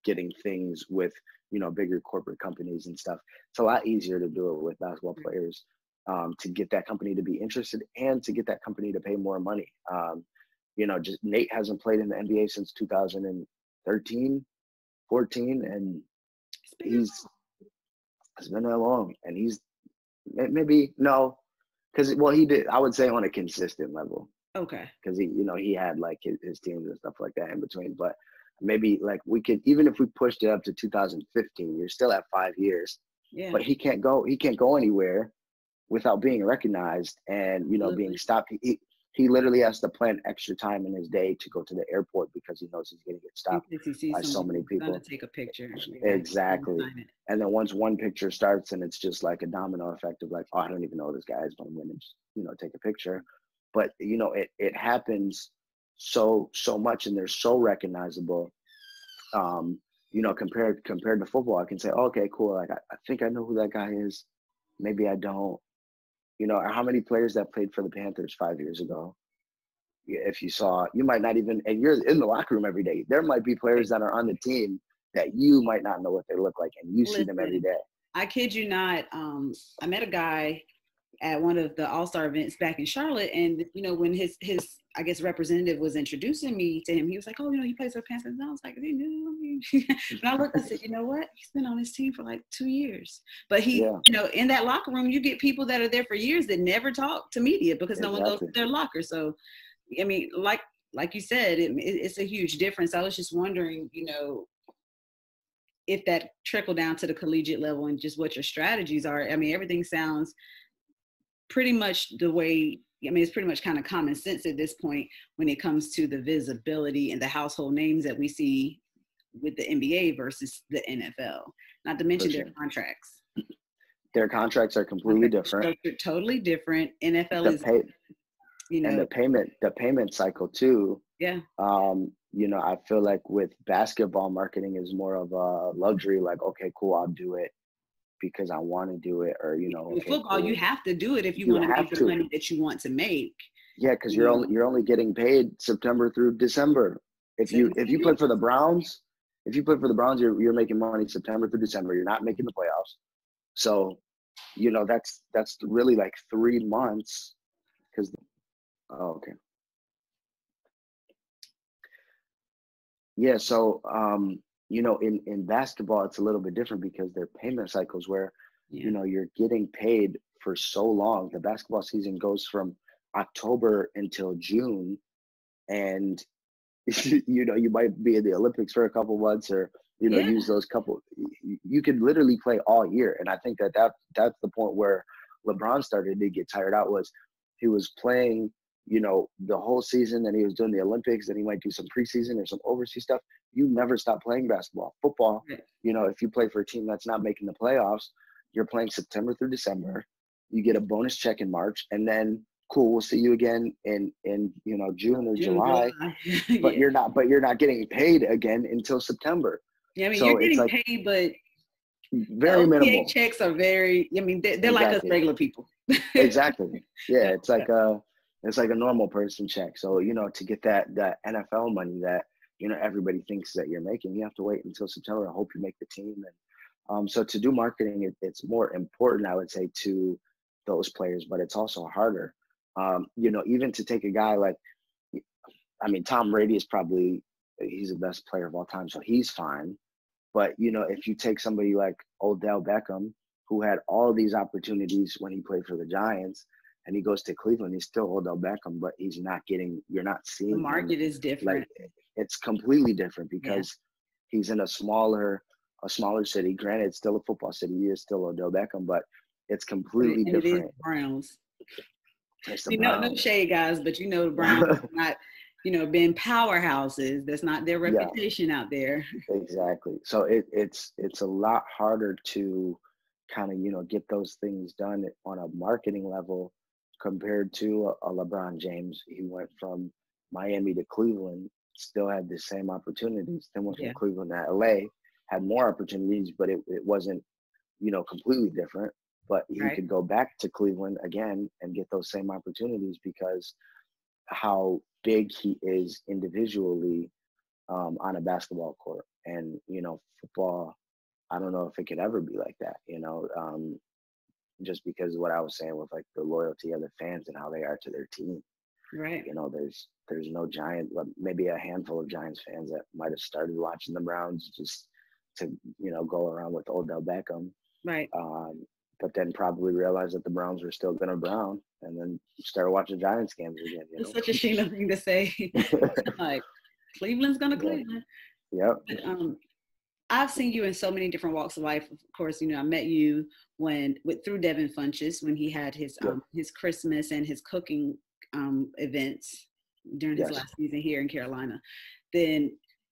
getting things with you know bigger corporate companies and stuff, it's a lot easier to do it with basketball mm-hmm. players. Um, to get that company to be interested and to get that company to pay more money. Um, you know, just Nate hasn't played in the NBA since 2013, 14, and he's it's been that long, and he's maybe no, because well, he did. I would say on a consistent level. Okay. Because he, you know, he had like his, his teams and stuff like that in between, but maybe like we could even if we pushed it up to 2015, you're still at five years. Yeah. But he can't go. He can't go anywhere without being recognized and you know being stopped. He, he literally has to plan extra time in his day to go to the airport because he knows he's going to get stopped by so many people. To take a picture. Exactly. And then once one picture starts, and it's just like a domino effect of like, oh, I don't even know this guy is going to win and you know take a picture. But you know, it it happens so so much, and they're so recognizable. Um, you know, compared compared to football, I can say, okay, cool. Like I, I think I know who that guy is. Maybe I don't you know, how many players that played for the Panthers five years ago? If you saw, you might not even, and you're in the locker room every day. There might be players that are on the team that you might not know what they look like, and you Listen, see them every day. I kid you not. Um, I met a guy at one of the All Star events back in Charlotte, and you know when his his I guess representative was introducing me to him, he was like, "Oh, you know, he plays for Panthers." And I was like, and I looked, I said, "You know what? He's been on his team for like two years." But he, yeah. you know, in that locker room, you get people that are there for years that never talk to media because exactly. no one goes to their locker. So, I mean, like like you said, it, it's a huge difference. I was just wondering, you know, if that trickle down to the collegiate level and just what your strategies are. I mean, everything sounds pretty much the way I mean, it's pretty much kind of common sense at this point when it comes to the visibility and the household names that we see with the NBA versus the NFL. Not to mention sure. their contracts. Their contracts are completely different. Totally different. NFL the is, pay, you know, and the payment, the payment cycle too. Yeah. Um, you know, I feel like with basketball marketing is more of a luxury. Like, okay, cool, I'll do it because I want to do it, or you know, okay, football cool. you have to do it if you, you want to make the money that you want to make. Yeah, because you're only you're only getting paid September through December. If you if you play for the Browns, if you play for the Browns, you're you're making money September through December. You're not making the playoffs, so you know that's that's really like three months. Because oh, okay. Yeah, so um, you know, in in basketball, it's a little bit different because their payment cycles where yeah. you know you're getting paid for so long. The basketball season goes from October until June, and you know you might be in the Olympics for a couple months or you know yeah. use those couple. You could literally play all year, and I think that that that's the point where LeBron started to get tired out was he was playing you know, the whole season, then he was doing the Olympics, then he might do some preseason or some overseas stuff. You never stop playing basketball. Football, you know, if you play for a team that's not making the playoffs, you're playing September through December. You get a bonus check in March, and then cool, we'll see you again in in you know June or June, July. July. but yeah. you're not, but you're not getting paid again until September. Yeah, I mean, so you're getting like paid, but very minimal. checks are very. I mean, they're, they're exactly. like us regular people. exactly. Yeah, it's like uh it's like a normal person check. So, you know, to get that that NFL money that, you know, everybody thinks that you're making, you have to wait until September. I hope you make the team. And um, so to do marketing, it, it's more important, I would say, to those players, but it's also harder. Um, you know, even to take a guy like, I mean, Tom Brady is probably he's the best player of all time, so he's fine. But you know, if you take somebody like Odell Beckham, who had all these opportunities when he played for the Giants, and he goes to Cleveland, he's still Odell Beckham, but he's not getting. You're not seeing. The market him. is different. Like it's completely different because yeah. he's in a smaller, a smaller city. Granted, it's still a football city. He is still Odell Beckham, but it's completely and different. It is Browns. You know, no shade, guys, but you know the Browns not, you know, being powerhouses. That's not their reputation yeah. out there. Exactly. So it, it's it's a lot harder to kind of you know get those things done on a marketing level compared to a, a LeBron James. He went from Miami to Cleveland, still had the same opportunities. Then went yeah. from Cleveland to LA, had more opportunities, but it, it wasn't, you know, completely different. But he right. could go back to Cleveland again and get those same opportunities because how big he is individually um, on a basketball court. And, you know, football, I don't know if it could ever be like that, you know. Um, just because of what I was saying with like the loyalty of the fans and how they are to their team. Right. You know, there's there's no giant, maybe a handful of Giants fans that might have started watching the Browns just to you know go around with Odell Beckham. Right. Um, but then probably realized that the Browns were still going to Brown, and then started watching Giants games again. You know? It's such a shame thing to say. like Cleveland's going to Cleveland. Yep. But, um, I've seen you in so many different walks of life. Of course, you know I met you when with through Devin Funchess when he had his um, his Christmas and his cooking um, events during his yes. last season here in Carolina. Then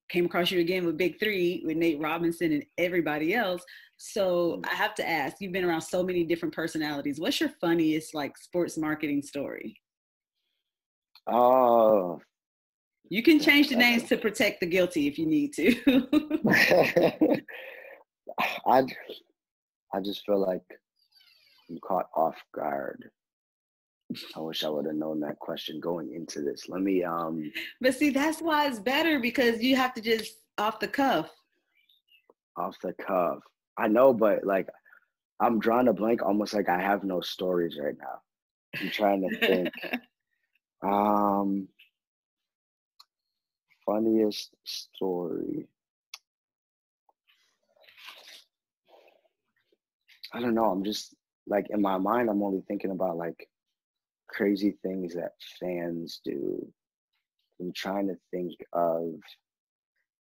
came across you again with Big Three with Nate Robinson and everybody else. So mm. I have to ask, you've been around so many different personalities. What's your funniest like sports marketing story? Oh, you can change the names to protect the guilty if you need to. I I just feel like I'm caught off guard. I wish I would have known that question going into this. Let me um But see that's why it's better because you have to just off the cuff. Off the cuff. I know, but like I'm drawing a blank, almost like I have no stories right now. I'm trying to think. um, funniest story. I don't know. I'm just like in my mind, I'm only thinking about like crazy things that fans do. I'm trying to think of,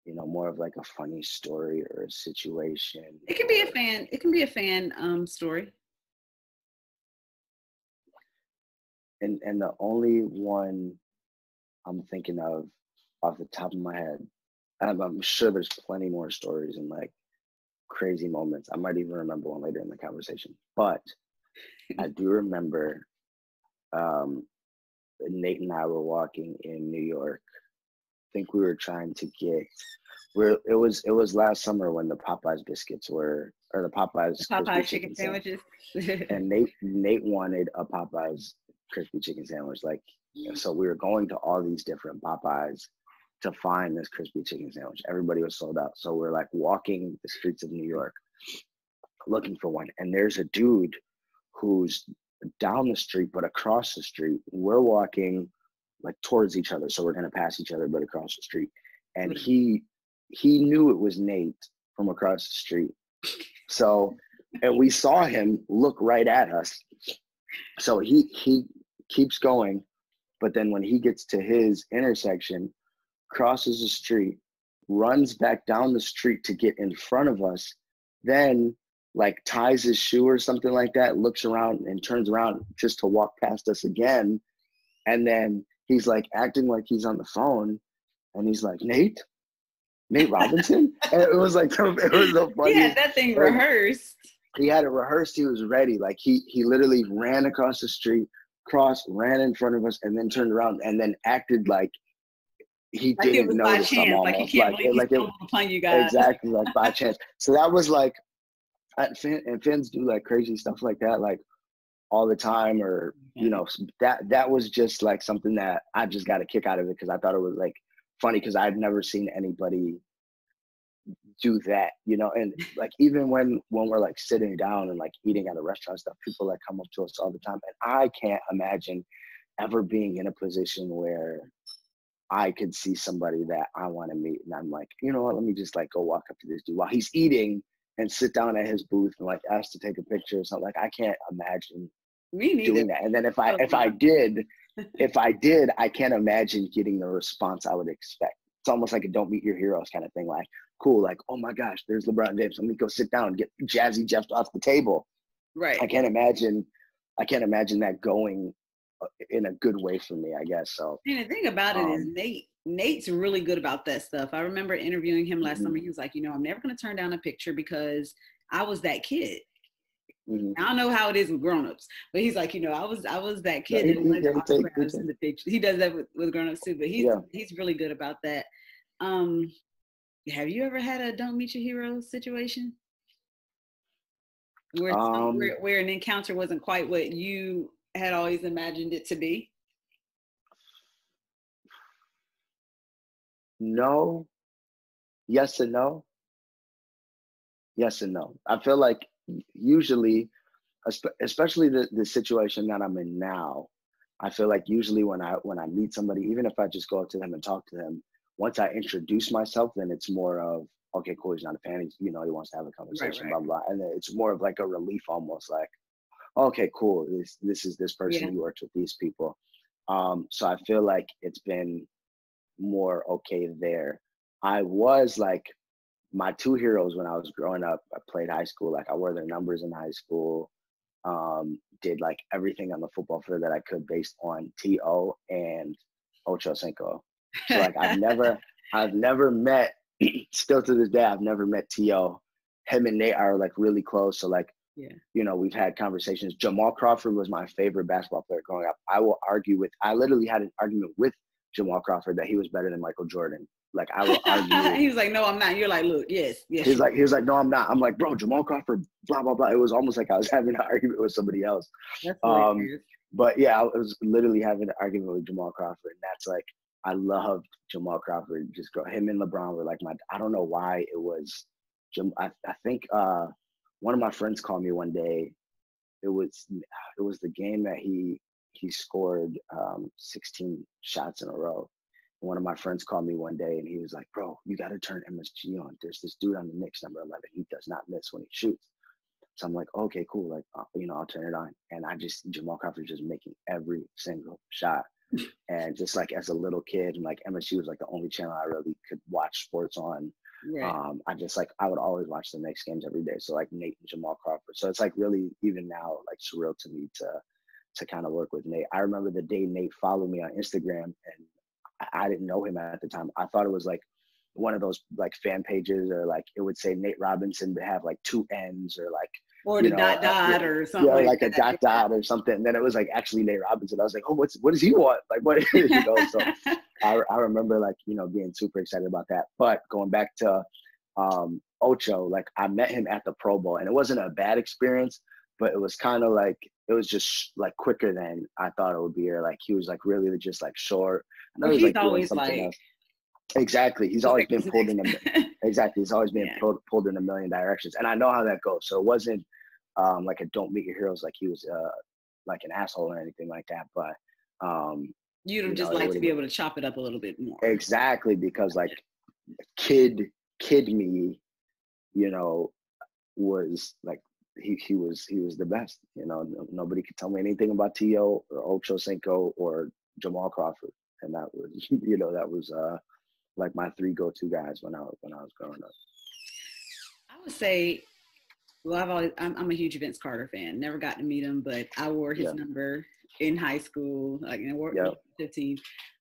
you know, more of like a funny story or a situation. It can be a fan. It can be a fan um story. And and the only one I'm thinking of off the top of my head, I'm, I'm sure there's plenty more stories and like crazy moments. I might even remember one later in the conversation, but I do remember um, Nate and I were walking in New York. I think we were trying to get where it was it was last summer when the Popeyes biscuits were or the Popeyes the Popeyes chicken, chicken sandwiches. and Nate Nate wanted a Popeyes crispy chicken sandwich. Like so we were going to all these different Popeyes to find this crispy chicken sandwich. Everybody was sold out. So we're like walking the streets of New York looking for one. And there's a dude who's down the street, but across the street. We're walking like towards each other. So we're gonna pass each other, but across the street. And mm. he he knew it was Nate from across the street. So and we saw him look right at us. So he he keeps going, but then when he gets to his intersection, crosses the street, runs back down the street to get in front of us, then like ties his shoe or something like that, looks around and turns around just to walk past us again. And then he's like acting like he's on the phone and he's like, Nate, Nate Robinson? and it was like, it was so funny. Yeah, that thing rehearsed. He had it rehearsed. He was ready. Like he, he literally ran across the street, crossed, ran in front of us, and then turned around and then acted like he like didn't know chance, almost. Like he can't like, like it, upon you guys. Exactly, like by chance. So that was like and Finns do like crazy stuff like that, like all the time, or you know, that that was just like something that I just got a kick out of it because I thought it was like funny because I've never seen anybody do that, you know, and like even when when we're like sitting down and like eating at a restaurant stuff, people like come up to us all the time, and I can't imagine ever being in a position where I could see somebody that I want to meet, and I'm like, you know what, let me just like go walk up to this dude while he's eating and sit down at his booth and like ask to take a picture or something. Like I can't imagine doing that. And then if I oh, if I did, if I did, I can't imagine getting the response I would expect. It's almost like a don't meet your heroes kind of thing. Like, cool, like, oh my gosh, there's LeBron James. Let me go sit down, and get Jazzy Jeff off the table. Right. I can't imagine I can't imagine that going in a good way for me, I guess. So and the thing about um, it is um, Nate Nate's really good about that stuff. I remember interviewing him last mm-hmm. summer. He was like, you know, I'm never going to turn down a picture because I was that kid. Mm-hmm. I don't know how it is with grown-ups, but he's like, you know, I was I was that kid. Yeah, he, he, in the picture. he does that with, with grown-ups too, but he's yeah. he's really good about that. Um, have you ever had a don't meet your hero situation? Where, um, where, where an encounter wasn't quite what you had always imagined it to be? no, yes and no. Yes and no. I feel like usually, especially the, the situation that I'm in now, I feel like usually when I when I meet somebody, even if I just go up to them and talk to them, once I introduce myself, then it's more of okay, cool. He's not a fan. He's, you know, he wants to have a conversation, right, right. blah blah. And it's more of like a relief, almost like, okay, cool. This this is this person yeah. who works with these people. Um, so I feel like it's been more okay there. I was like my two heroes when I was growing up. I played high school, like I wore their numbers in high school. Um, did like everything on the football field that I could based on T.O. and Ocho Cinco. So like I've never, I've never met, still to this day, I've never met T.O. Him and Nate are like really close. So like, yeah. you know, we've had conversations. Jamal Crawford was my favorite basketball player growing up. I will argue with, I literally had an argument with Jamal Crawford that he was better than Michael Jordan. Like I will argue. he was like, "No, I'm not." You're like, "Look, yes, yes." He's like, he was like, "No, I'm not." I'm like, "Bro, Jamal Crawford." Blah blah blah. It was almost like I was having an argument with somebody else. That's um, but yeah, I was literally having an argument with Jamal Crawford. And that's like, I loved Jamal Crawford. Just go him and LeBron were like my. I don't know why it was. Jim, I, I think uh, one of my friends called me one day. It was it was the game that he he scored um, 16 shots in a row. One of my friends called me one day and he was like, "Bro, you got to turn MSG on. There's this dude on the Knicks, number 11. He does not miss when he shoots." So I'm like, "Okay, cool. Like, uh, you know, I'll turn it on." And I just Jamal Crawford just making every single shot. and just like as a little kid, and like MSG was like the only channel I really could watch sports on. Right. Um, I just like I would always watch the Knicks games every day. So like Nate and Jamal Crawford. So it's like really even now like surreal to me to to kind of work with Nate. I remember the day Nate followed me on Instagram and I, I didn't know him at the time. I thought it was like one of those like fan pages or like it would say Nate Robinson to have like two N's or like or the know, dot dot uh, or something. Yeah, like, like a dot dot or something. And then it was like actually Nate Robinson. I was like, oh, what's what does he want? Like what you know? So I, I remember like you know being super excited about that. But going back to um, Ocho, like I met him at the Pro Bowl, and it wasn't a bad experience, but it was kind of like it was just like quicker than I thought it would be. Or like he was like really just like short. I know well, he's, he's like always like. Else. Exactly. He's always been pulled in a exactly. He's always been yeah. pulled, pulled in a million directions, and I know how that goes. So it wasn't um, like a don't meet your heroes like he was uh, like an asshole or anything like that. But um, you'd you just know, like to be able to chop it up a little bit more. Exactly, because like kid kid me, you know, was like he he was he was the best. You know, nobody could tell me anything about T.O. or Ocho Cinco or Jamal Crawford, and that was you know that was uh like my three go-to guys when I was when I was growing up. I would say, well, I've always I'm, I'm a huge Vince Carter fan. Never got to meet him, but I wore his yeah. number in high school, like in wore yep. 15.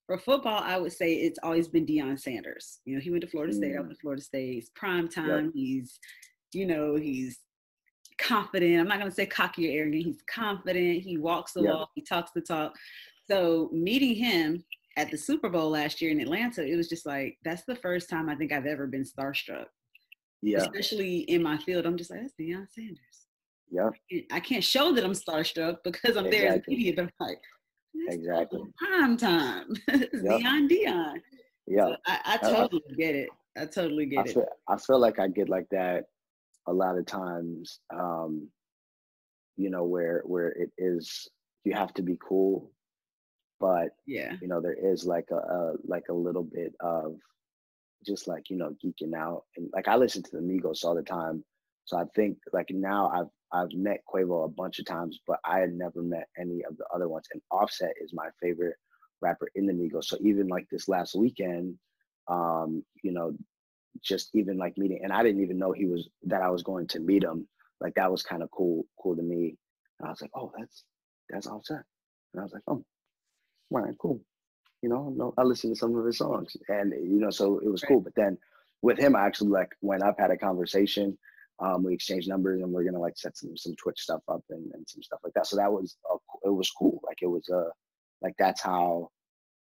For football, I would say it's always been Deion Sanders. You know, he went to Florida State. Mm. I went to Florida State. It's prime time. Yep. He's, you know, he's confident. I'm not going to say cocky or arrogant. He's confident. He walks the walk. He talks the talk. So meeting him at the Super Bowl last year in Atlanta, it was just like that's the first time I think I've ever been starstruck. Yeah. Especially in my field, I'm just like that's Deion Sanders. Yeah. I can't show that I'm starstruck because I'm exactly. there as an idiot. I'm like, exactly. Prime time. yep. Deion Deion. Yeah. So I, I, totally uh, get it. I totally get I feel, it. I feel like I get like that a lot of times um, you know where where it is you have to be cool but yeah you know there is like a, a like a little bit of just like you know geeking out and like i listen to the migos all the time so i think like now i've i've met quavo a bunch of times but i had never met any of the other ones and offset is my favorite rapper in the migos so even like this last weekend um you know just even like meeting and I didn't even know he was that I was going to meet him. Like that was kind of cool, cool to me. And I was like, oh, that's that's Offset. And I was like, oh, all right, cool. You know, no, I listened to some of his songs, and you know, so it was cool. But then with him, I actually like went up, had a conversation. Um, we exchanged numbers, and we're gonna like set some some Twitch stuff up and, and some stuff like that. So that was uh, it was cool. Like it was a like that's how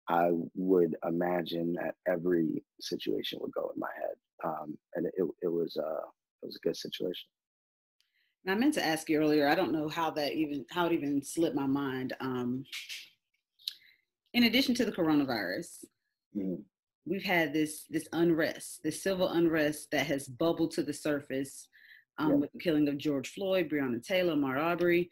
I would imagine that every situation would go in my head, um, and it, it was a it was a good situation. And I meant to ask you earlier. I don't know how that even how it even slipped my mind. Um, in addition to the coronavirus, mm-hmm. we've had this this unrest, this civil unrest that has bubbled to the surface um, yeah. with the killing of George Floyd, Breonna Taylor, Ahmaud Arbery.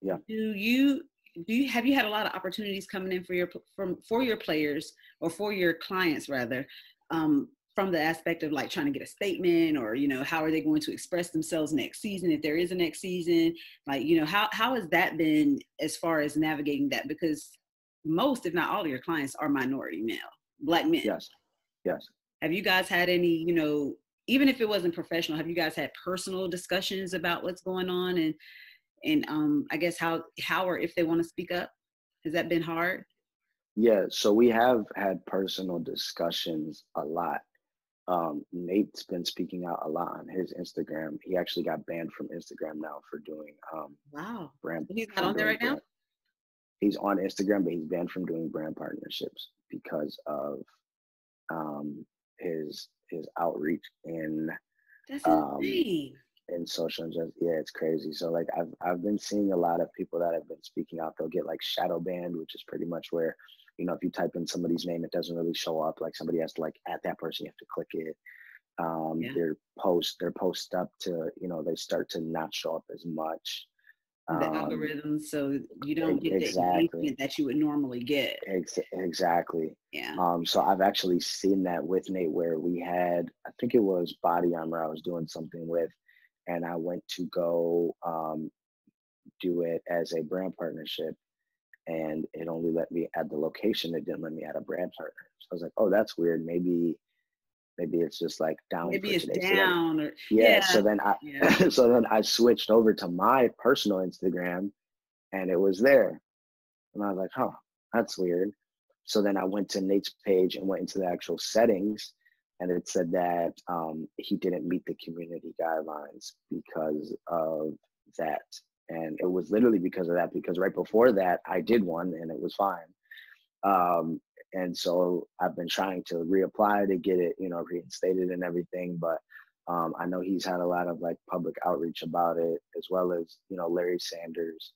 Yeah. Do you do you have you had a lot of opportunities coming in for your from for your players or for your clients rather um, from the aspect of like trying to get a statement or you know how are they going to express themselves next season if there is a next season like you know how how has that been as far as navigating that because most if not all of your clients are minority male black men yes yes have you guys had any you know even if it wasn't professional have you guys had personal discussions about what's going on and and um, I guess how how or if they want to speak up. Has that been hard? Yeah, so we have had personal discussions a lot. Um, Nate's been speaking out a lot on his Instagram. He actually got banned from Instagram now for doing um, wow brand. He's not on there right brand. now. He's on Instagram, but he's banned from doing brand partnerships because of um, his his outreach in That's um, insane in social injustice. Yeah, it's crazy. So like I've I've been seeing a lot of people that have been speaking out. They'll get like shadow banned, which is pretty much where, you know, if you type in somebody's name, it doesn't really show up. Like somebody has to like add that person, you have to click it. Um, yeah. Their post, their post up to, you know, they start to not show up as much. The um, algorithms, so you don't get exactly. the engagement that you would normally get. Ex- exactly. Yeah. Um, so I've actually seen that with Nate, where we had, I think it was BodyArmor, I was doing something with, and I went to go um, do it as a brand partnership and it only let me add the location. It didn't let me add a brand partner. So I was like, oh, that's weird. Maybe, maybe it's just like down. Maybe it's today. down. So then, or, yeah, yeah, So then I, yeah. so then I switched over to my personal Instagram, and it was there, and I was like, huh, that's weird. So then I went to Nate's page and went into the actual settings, and it said that um, he didn't meet the community guidelines because of that and it was literally because of that because right before that i did one and it was fine um, and so i've been trying to reapply to get it you know reinstated and everything but um, i know he's had a lot of like public outreach about it as well as you know larry sanders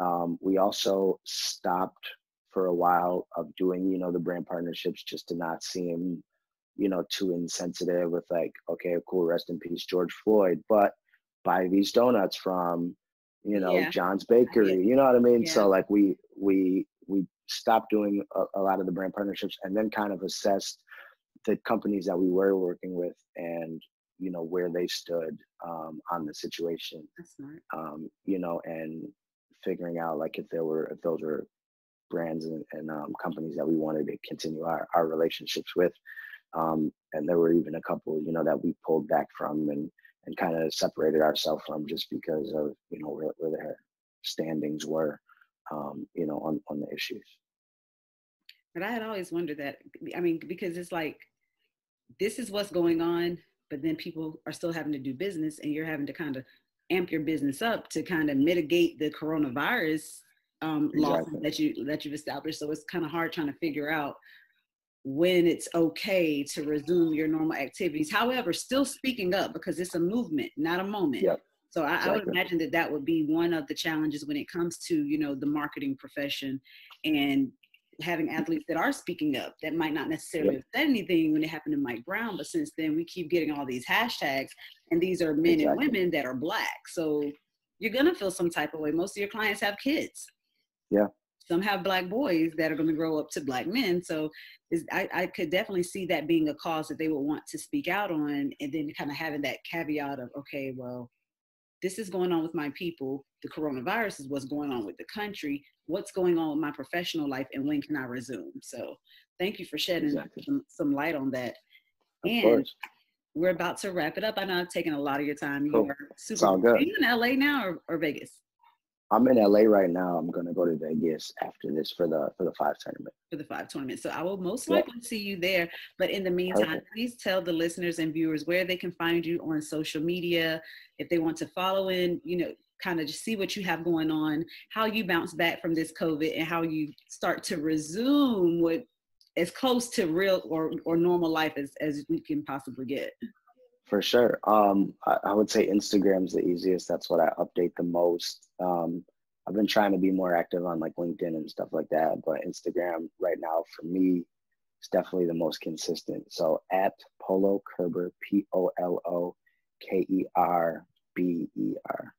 um, we also stopped for a while of doing you know the brand partnerships just to not seem you know too insensitive with like okay cool rest in peace george floyd but buy these donuts from you know, yeah. John's Bakery, you know what I mean? Yeah. So like we we we stopped doing a, a, lot of the brand partnerships and then kind of assessed the companies that we were working with and you know where they stood um, on the situation. Um, you know, and figuring out like if there were if those were brands and, and um, companies that we wanted to continue our, our relationships with. Um, and there were even a couple, you know, that we pulled back from and and kind of separated ourselves from just because of you know where, where their standings were um, you know on on the issues but i had always wondered that i mean because it's like this is what's going on but then people are still having to do business and you're having to kind of amp your business up to kind of mitigate the coronavirus um, exactly. losses that you that you've established so it's kind of hard trying to figure out when it's okay to resume your normal activities. However, still speaking up because it's a movement, not a moment. Yep. So I, exactly. I, would imagine that that would be one of the challenges when it comes to you know the marketing profession and having athletes that are speaking up that might not necessarily have said anything when it happened to Mike Brown, but since then we keep getting all these hashtags, and these are men exactly. and women that are black. So you're gonna feel some type of way. Most of your clients have kids. Yeah some have black boys that are going to grow up to black men so I, I, could definitely see that being a cause that they would want to speak out on and then kind of having that caveat of okay well this is going on with my people. The coronavirus is what's going on with the country. What's going on with my professional life and when can i resume? So thank you for shedding exactly. some, some, light on that. Of and course. we're about to wrap it up. I know i've taken a lot of your time. Cool. you're super are you in la now or, or vegas I'm in LA right now. I'm gonna go to Vegas after this for the for the five tournament. For the five tournament. So I will most likely yeah. see you there. But in the meantime, Perfect. please tell the listeners and viewers where they can find you on social media, if they want to follow in, you know, kind of just see what you have going on, how you bounce back from this COVID and how you start to resume what as close to real or, or normal life as, as we can possibly get. For sure. Um, I, I, would say Instagram's the easiest. That's what I update the most. Um, I've been trying to be more active on like LinkedIn and stuff like that, but Instagram right now for me is definitely the most consistent. So at Polo Kerber, P O L O K E R B E R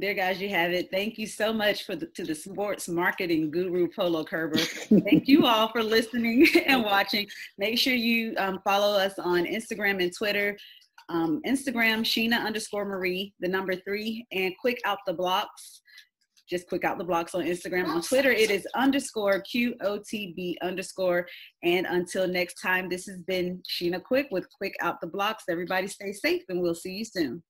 there guys you have it. Thank you so much for the to the sports marketing guru polo kerber. Thank you all for listening and watching. Make sure you um, follow us on instagram and twitter. Um, instagram sheena underscore marie the number three and quick out the blocks. Just quick out the blocks on instagram. On twitter it is underscore qotb underscore. And until next time this has been sheena quick with quick out the blocks. Everybody stay safe and we'll see you soon